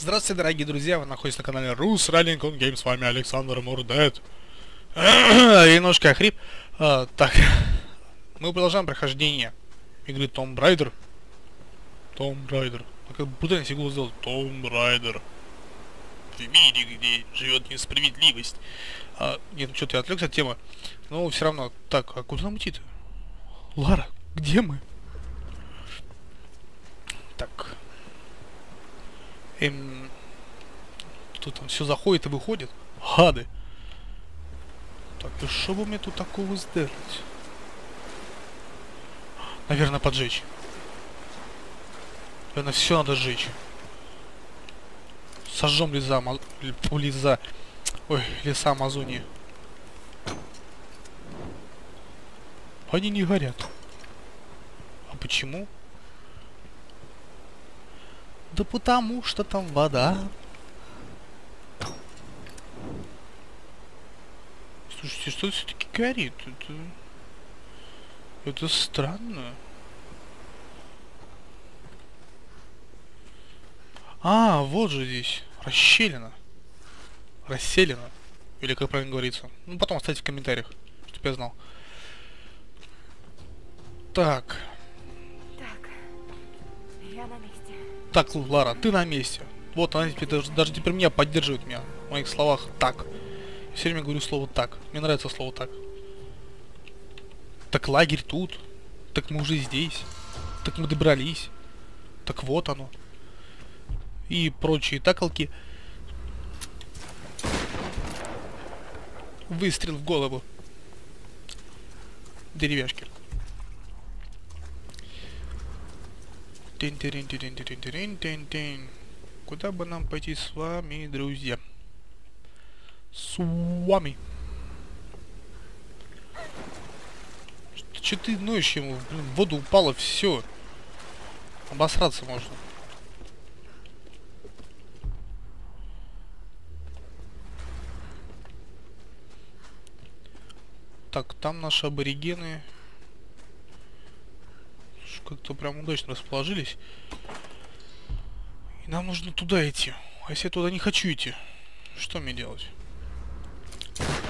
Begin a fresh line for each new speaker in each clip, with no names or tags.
Здравствуйте, дорогие друзья, вы находитесь на канале Рус Раллинг он Гейм, с вами Александр Мурдет. Немножко охрип. А, так, мы продолжаем прохождение игры Том Райдер. Том Райдер. А как будто я себе сделал Том Райдер. В мире, где живет несправедливость. А, нет, ну что-то я отвлекся от темы. Но все равно. Так, а куда нам идти-то? Лара, где мы? Так. Эм... Кто там все заходит и выходит? Гады. Так, и что бы мне тут такого сделать? Наверное, поджечь. Наверное, все надо сжечь. Сожжем леса, Ама... леса... Ой, леса Амазонии. Они не горят. А почему? Да потому что там вода. Слушайте, что все-таки горит? Это... Это странно. А, вот же здесь. Расщелина. Расселена. Или как правильно говорится. Ну, потом оставьте в комментариях, чтобы я знал. Так.
Так,
Лара, ты на месте. Вот она теперь даже, даже теперь меня поддерживает меня в моих словах так. Все время говорю слово так. Мне нравится слово так. Так лагерь тут. Так мы уже здесь. Так мы добрались. Так вот оно. И прочие такалки. Выстрел в голову. Деревяшки. Тин -тин -тин тин тин тин тин Куда бы нам пойти с вами, друзья? С вами. Че ты ноешь ему? Блин, в воду упало, все. Обосраться можно. Так, там наши аборигены как-то прям удачно расположились. И нам нужно туда идти. А если я туда не хочу идти? Что мне делать?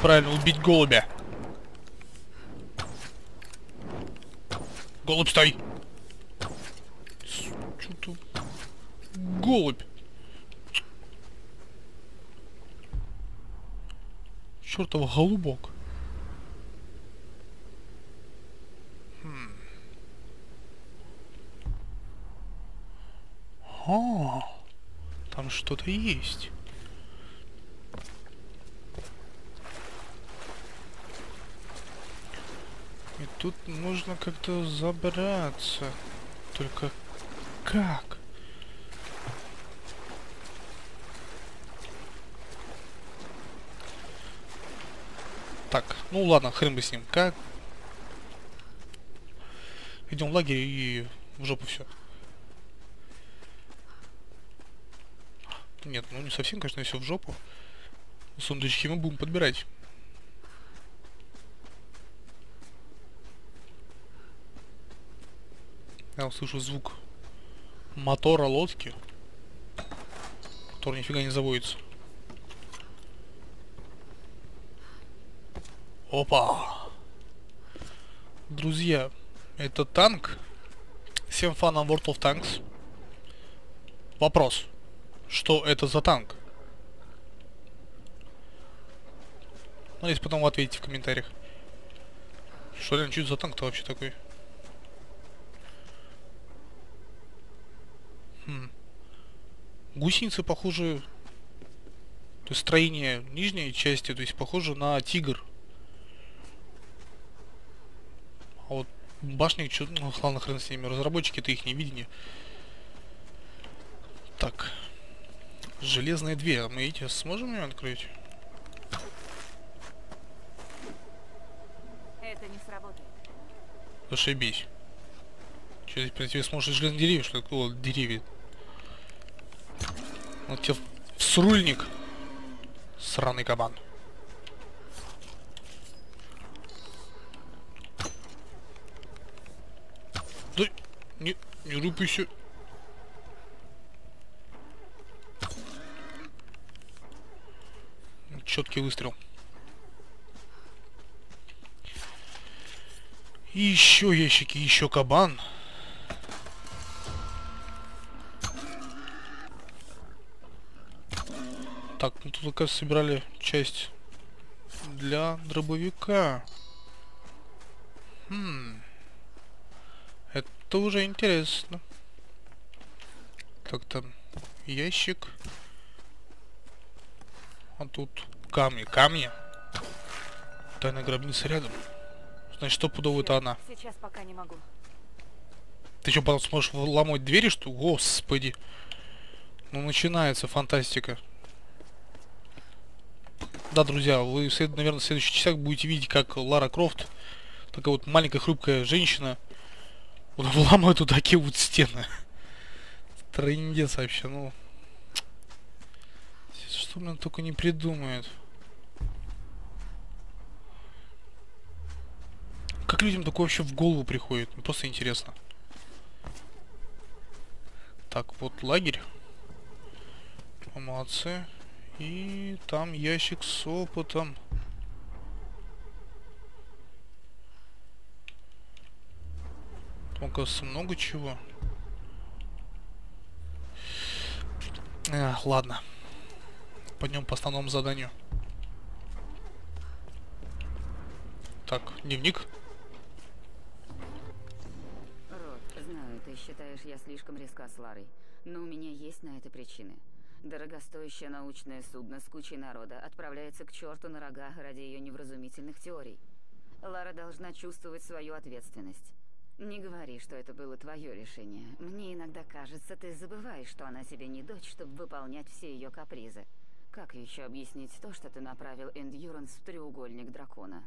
Правильно, убить голубя. Голубь, стой! Что-то... Голубь! Чертов голубок. А, там что-то есть. Тут нужно как-то забраться. Только как? Так, ну ладно, хрен бы с ним. Как? Идем в лагерь и в жопу все. Нет, ну не совсем, конечно, все в жопу. Сундучки мы будем подбирать. Я услышу звук мотора лодки, который нифига не заводится. Опа! Друзья, это танк. Всем фанам World of Tanks. Вопрос что это за танк. Надеюсь, потом вы ответите в комментариях. Что реально, что за танк-то вообще такой? Хм. Гусеницы похожи... То есть строение нижней части, то есть похоже на тигр. А вот башни, что... Ну, ладно, хрен с ними. Разработчики-то их не видели. Так. Железная дверь. Мы эти сможем ее открыть?
Это не сработает.
Ошибись. Что здесь про тебя сможешь железные деревья, что такое деревья? Вот тебе в срульник. Сраный кабан. Да не, не рупайся. Четкий выстрел. И еще ящики, еще кабан. Так, ну тут, оказывается, собирали часть для дробовика. Хм. Это уже интересно. Так, там ящик. А тут камни, камни. Тайная гробница рядом. Значит, стопудово это она.
Сейчас пока не могу.
Ты что, потом сможешь ломать двери, что? Господи. Ну, начинается фантастика. Да, друзья, вы, наверное, в следующих часах будете видеть, как Лара Крофт, такая вот маленькая хрупкая женщина, вот ломает вот такие вот стены. Трындец вообще, ну. Что мне только не придумает. Как людям такое вообще в голову приходит? Мне просто интересно. Так, вот лагерь. Молодцы. И там ящик с опытом. Там, кажется, много чего. Эх, ладно. Пойдем по основному заданию. Так, дневник.
Считаешь, я слишком резка с Ларой, но у меня есть на это причины. Дорогостоящее научное судно с кучей народа отправляется к черту на рога ради ее невразумительных теорий. Лара должна чувствовать свою ответственность. Не говори, что это было твое решение. Мне иногда кажется, ты забываешь, что она тебе не дочь, чтобы выполнять все ее капризы. Как еще объяснить то, что ты направил Эндюранс в треугольник дракона?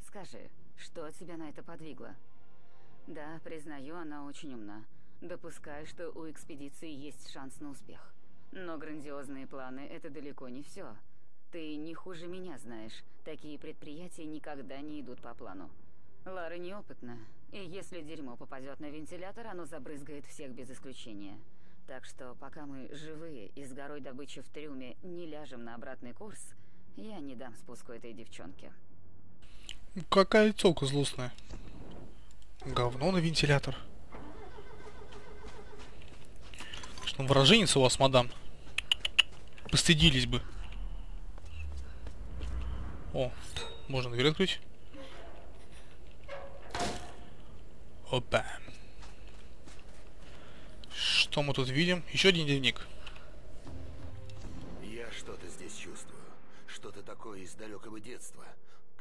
Скажи, что тебя на это подвигло? Да, признаю, она очень умна. Допускаю, что у экспедиции есть шанс на успех. Но грандиозные планы — это далеко не все. Ты не хуже меня знаешь, такие предприятия никогда не идут по плану. Лара неопытна, и если дерьмо попадет на вентилятор, оно забрызгает всех без исключения. Так что пока мы живые и с горой добычи в трюме не ляжем на обратный курс, я не дам спуску этой девчонке.
Какая телка злостная. Говно на вентилятор. Что выраженец у вас, мадам? Постыдились бы. О, можно дверь открыть. Опа. Что мы тут видим? Еще один дневник.
Я что-то здесь чувствую. Что-то такое из далекого детства.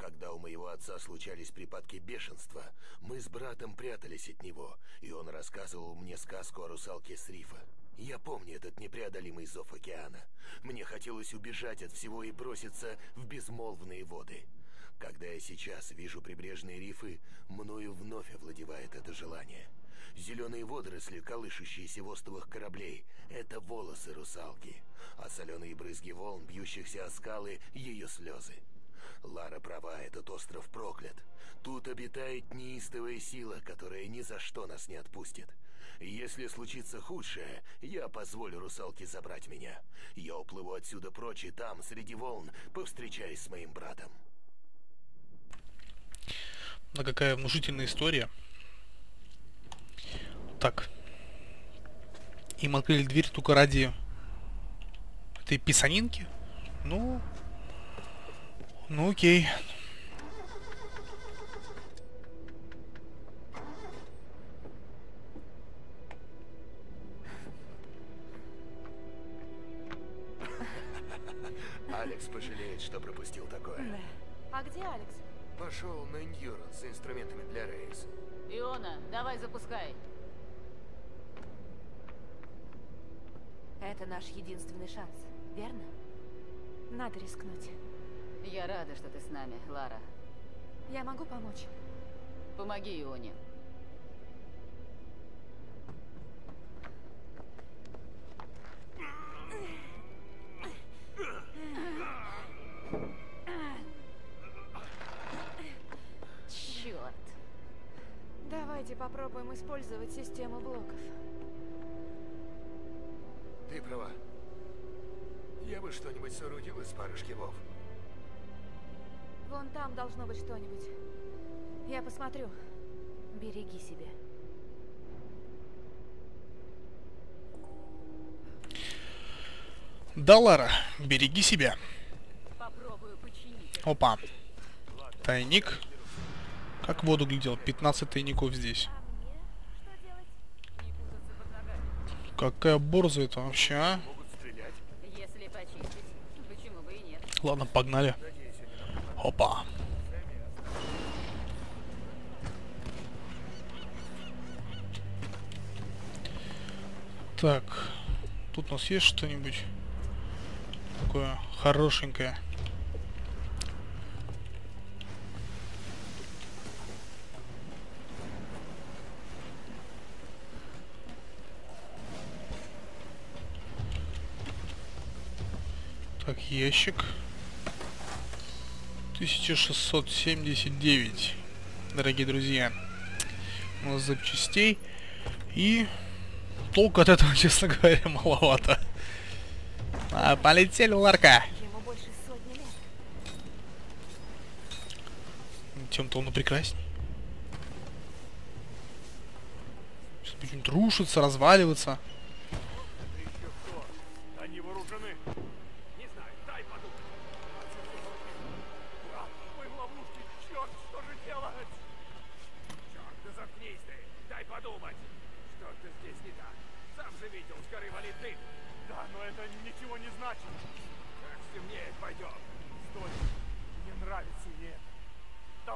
Когда у моего отца случались припадки бешенства, мы с братом прятались от него, и он рассказывал мне сказку о русалке с рифа. Я помню этот непреодолимый зов океана. Мне хотелось убежать от всего и броситься в безмолвные воды. Когда я сейчас вижу прибрежные рифы, мною вновь овладевает это желание. Зеленые водоросли, колышущиеся в кораблей — это волосы русалки, а соленые брызги волн, бьющихся о скалы — ее слезы. Лара права, этот остров проклят. Тут обитает неистовая сила, которая ни за что нас не отпустит. Если случится худшее, я позволю русалке забрать меня. Я уплыву отсюда прочь и там, среди волн, повстречаюсь с моим братом.
Да какая внушительная история. Так. Им открыли дверь только ради этой писанинки? Ну... Ну окей.
Алекс пожалеет, что пропустил такое.
А где Алекс?
Пошел на Endurance с инструментами для рейс.
Иона, давай запускай.
Это наш единственный шанс, верно? Надо рискнуть.
Я рада, что ты с нами, Лара.
Я могу помочь?
Помоги Ионе. Черт.
Давайте попробуем использовать систему блоков.
Ты права. Мне бы что-нибудь соорудил из пары шкивов.
Вон там должно быть что-нибудь. Я посмотрю. Береги себя.
Да, Лара, береги себя. Опа. Тайник. Как воду глядел. 15 тайников здесь.
Ногами.
Какая борза это вообще, а? Ладно, погнали. Опа. Так. Тут у нас есть что-нибудь такое хорошенькое? Так, ящик. 1679, дорогие друзья. У нас запчастей. И толку от этого, честно говоря, маловато. А, полетели, Ларка. Тем-то он и прекрасней. Сейчас рушиться, разваливаться.
Ты еще кто? Они вооружены. Не знаю, дай подумать. А, мы в ловушке. Черт, что же делать? Черт, да заткнись ты. Дай подумать. Что-то здесь не так. Сам же видел, с горы валит дым. Да, но это ничего не значит. Как стемнеет, пойдем. Стой. Мне нравится и это.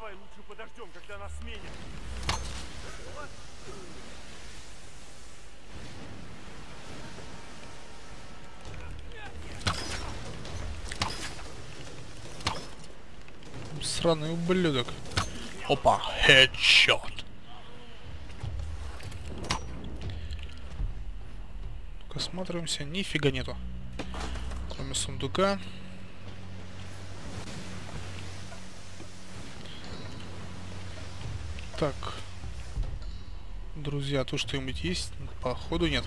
Давай лучше подождем, когда нас сменят.
Сраный ублюдок. Опа, хедшот. Осматриваемся. Нифига нету. Кроме сундука. Так. Друзья, тут что-нибудь есть? Походу нет.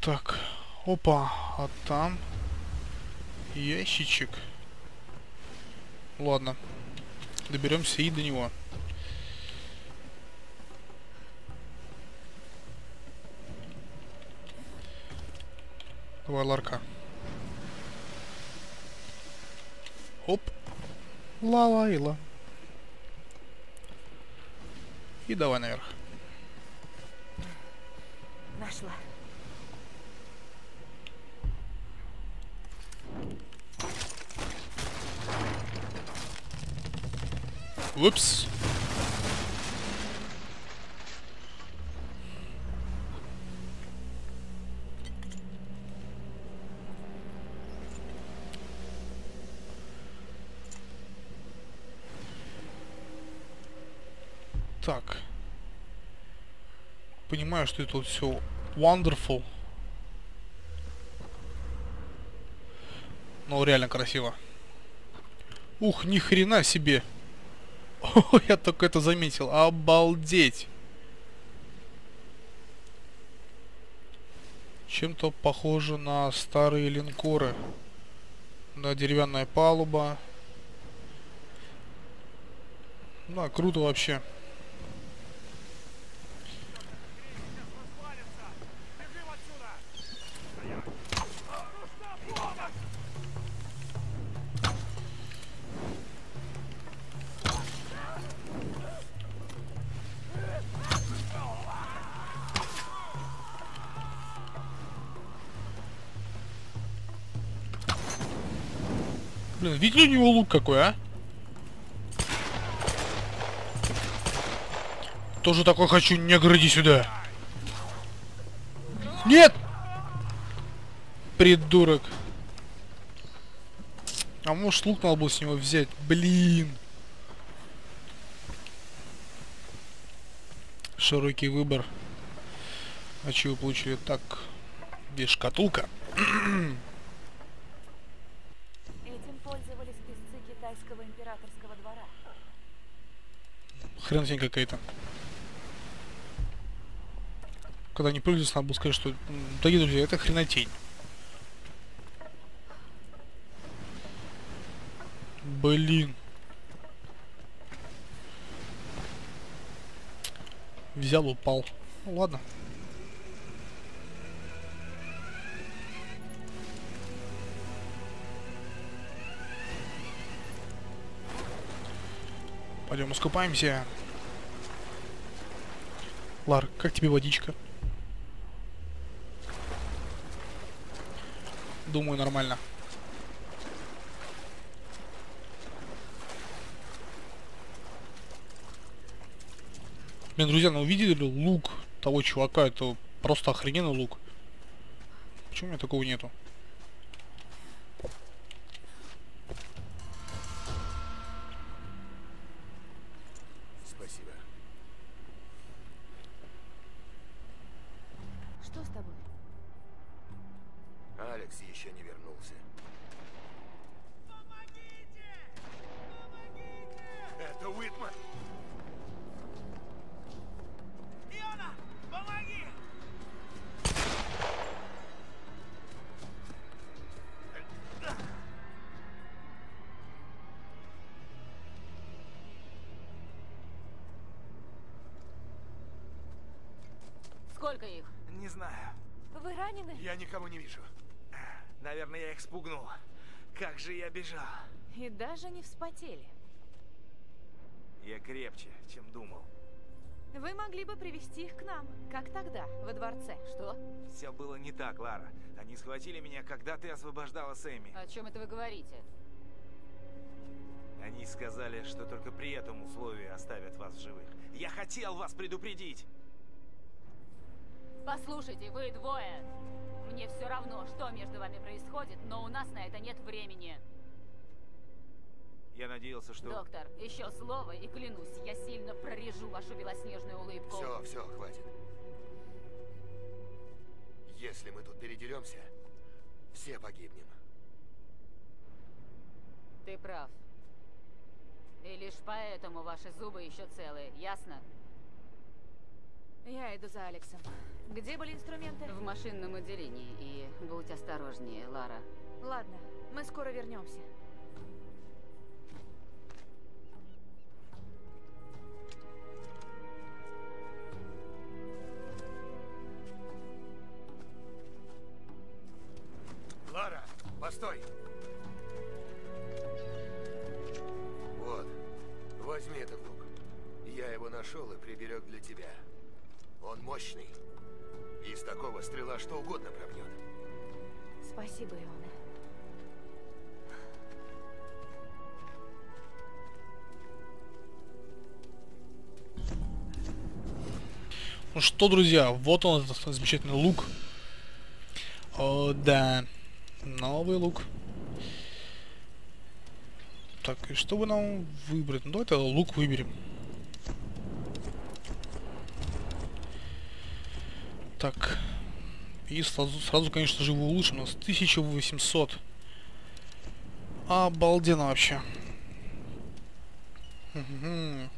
Так. Опа. А там... Ящичек. Ладно. Доберемся и до него. Давай, Ларка. Оп. Лалайла. И давай наверх.
Нашла.
Упс. Так. Понимаю, что это все wonderful. Но реально красиво. Ух, ни хрена себе. О, я только это заметил. Обалдеть. Чем-то похоже на старые линкоры. Да, деревянная палуба. Да, круто вообще. Видели у него лук какой, а? Тоже такой хочу, не гради сюда. Нет! Придурок. А может лук надо было с него взять? Блин. Широкий выбор. А чего получили? Так, где шкатулка? Хрен тень какая-то. Когда не прыгнут, надо было сказать, что... Дорогие друзья, это хренотень. Блин. Взял, упал. Ну ладно. Пойдем искупаемся. Лар, как тебе водичка? Думаю, нормально. Блин, друзья, ну увидели ли лук того чувака? Это просто охрененный лук. Почему у меня такого нету?
Что с тобой?
Алекс еще не вернулся. Это Уитман!
Иона, помоги!
Сколько их?
Знаю.
Вы ранены?
Я никого не вижу. Наверное, я их спугнул. Как же я бежал.
И даже не вспотели.
Я крепче, чем думал.
Вы могли бы привести их к нам, как тогда, во дворце.
Что?
Все было не так, Лара. Они схватили меня, когда ты освобождала Сэмми.
О чем это вы говорите?
Они сказали, что только при этом условии оставят вас в живых. Я хотел вас предупредить!
Послушайте, вы двое. Мне все равно, что между вами происходит, но у нас на это нет времени.
Я надеялся, что...
Доктор, еще слово и клянусь, я сильно прорежу вашу белоснежную улыбку.
Все, все, хватит. Если мы тут передеремся, все погибнем.
Ты прав. И лишь поэтому ваши зубы еще целые, ясно?
Я иду за Алексом. Где были инструменты?
В машинном отделении. И будь осторожнее, Лара.
Ладно, мы скоро вернемся.
Ну что, друзья, вот он, этот замечательный лук. О, да. Новый лук. Так, и что бы нам выбрать? Ну, давайте лук выберем. Так. И сразу, сразу, конечно же, его улучшим. У нас 1800. Обалденно вообще. Мгм.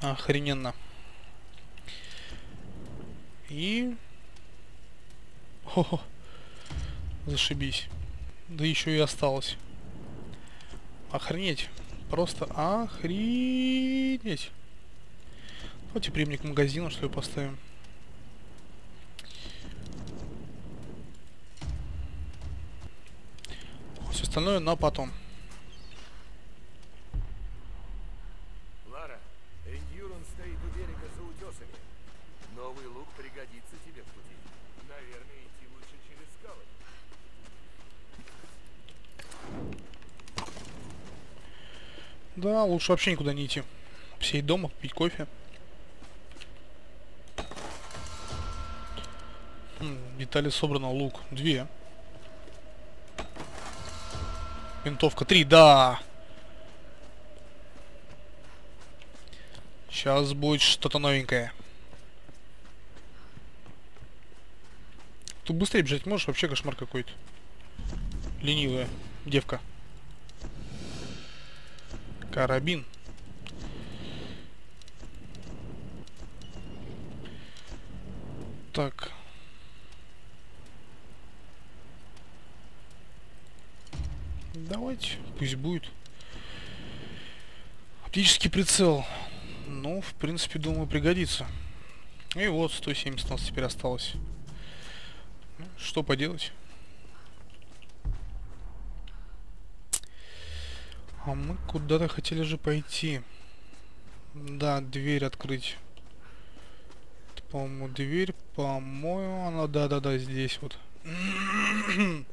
Охрененно. И... О, зашибись. Да еще и осталось. Охренеть. Просто охренеть. Давайте приемник к магазину, что ли, поставим. Все остальное на потом. Да, лучше вообще никуда не идти. Сидеть дома, пить кофе. М, Детали собрано, лук. Две. Винтовка. Три, да. Сейчас будет что-то новенькое. Тут быстрее бежать можешь? Вообще кошмар какой-то. Ленивая девка. Карабин. Так. Давайте, пусть будет. Оптический прицел. Ну, в принципе, думаю, пригодится. И вот, 170 у нас теперь осталось. Ну, что поделать? А мы куда-то хотели же пойти. Да, дверь открыть. По-моему, дверь, по-моему, она, да-да-да, здесь вот.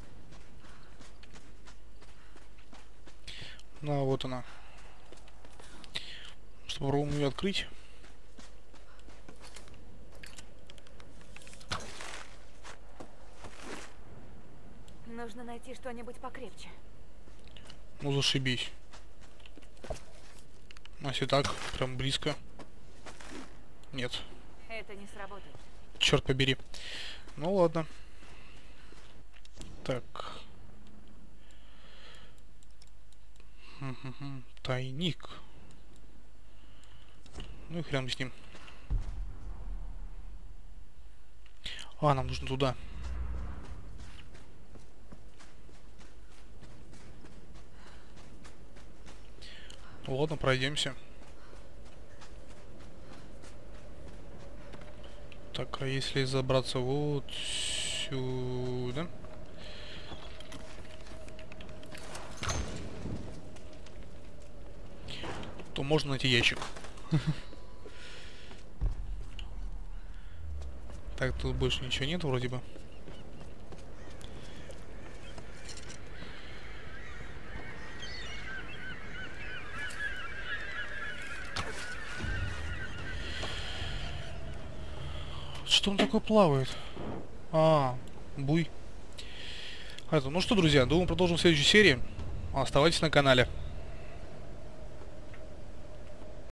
Да, вот она. Что, попробуем ее открыть?
Нужно найти что-нибудь покрепче.
Ну, зашибись. А если так, прям близко. Нет.
Это не сработает.
Черт побери. Ну ладно. Так. Тайник. Ну и хрен с ним. А, нам нужно туда. Ну ладно, пройдемся. Так, а если забраться вот сюда? То можно найти ящик. Так, тут больше ничего нет вроде бы. Что он такое плавает? А, буй. Это, ну что, друзья, думаю, продолжим в следующей серии. Оставайтесь на канале.